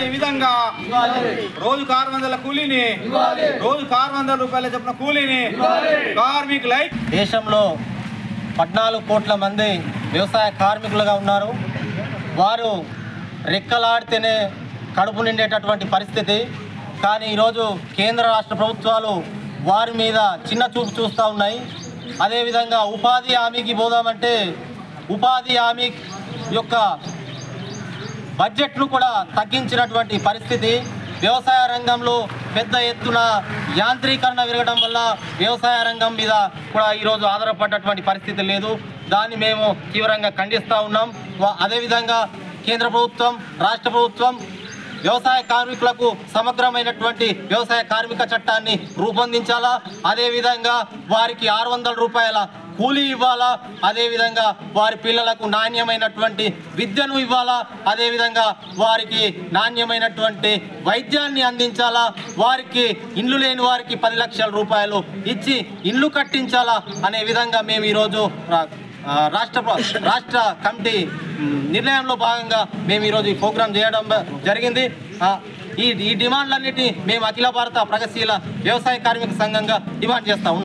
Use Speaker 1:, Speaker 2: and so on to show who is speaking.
Speaker 1: వచ్చే విధంగా రోజుకు ఆరు వందల కూలీని రోజుకు ఆరు వందల రూపాయల చెప్పిన కూలీని కార్మికులై
Speaker 2: దేశంలో పద్నాలుగు కోట్ల మంది వ్యవసాయ కార్మికులుగా ఉన్నారు. వారు రెక్కలాడితేనే కడుపు నిండేటటువంటి పరిస్థితి. కానీ ఈరోజు కేంద్ర రాష్ట్ర ప్రభుత్వాలు వారి మీద చిన్న చూపు చూస్తూ ఉన్నాయి. అదేవిధంగా ఉపాధి హామీకి పోదామంటే ఉపాధి హామీ యొక్క బడ్జెట్ను కూడా తగ్గించినటువంటి పరిస్థితి. వ్యవసాయ రంగంలో పెద్ద ఎత్తున యాంత్రీకరణ విరగడం వల్ల వ్యవసాయ రంగం మీద కూడా ఈరోజు ఆధారపడ్డటువంటి పరిస్థితి లేదు. దాన్ని మేము తీవ్రంగా ఖండిస్తూ ఉన్నాం. అదేవిధంగా కేంద్ర ప్రభుత్వం రాష్ట్ర ప్రభుత్వం వ్యవసాయ కార్మికులకు సమగ్రమైనటువంటి వ్యవసాయ కార్మిక చట్టాన్ని రూపొందించాలా? అదేవిధంగా వారికి ఆరు వందల రూపాయల కూలీ ఇవ్వాలా? అదేవిధంగా వారి పిల్లలకు నాణ్యమైనటువంటి విద్యను ఇవ్వాలా? అదేవిధంగా వారికి నాణ్యమైనటువంటి వైద్యాన్ని అందించాలా? వారికి ఇండ్లు లేని వారికి పది లక్షల రూపాయలు ఇచ్చి ఇల్లు కట్టించాలా? అనే విధంగా మేము ఈరోజు రా- రాష్ట్ర రాష్ట్ర కమిటీ నిర్ణయంలో భాగంగా మేము ఈరోజు ఈ ప్రోగ్రాం చేయడం జరిగింది. ఈ ఈ డిమాండ్లన్నిటి మేము అఖిల భారత ప్రగతిశీల వ్యవసాయ కార్మిక సంఘంగా డిమాండ్ చేస్తాము